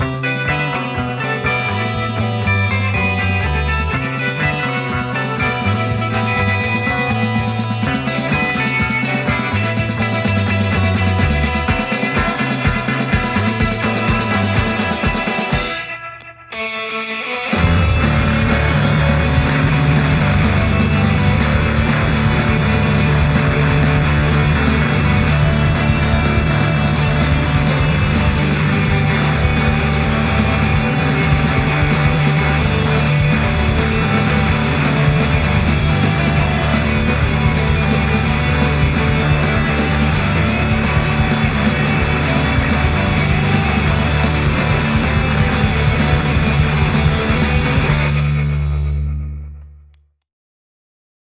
Bye.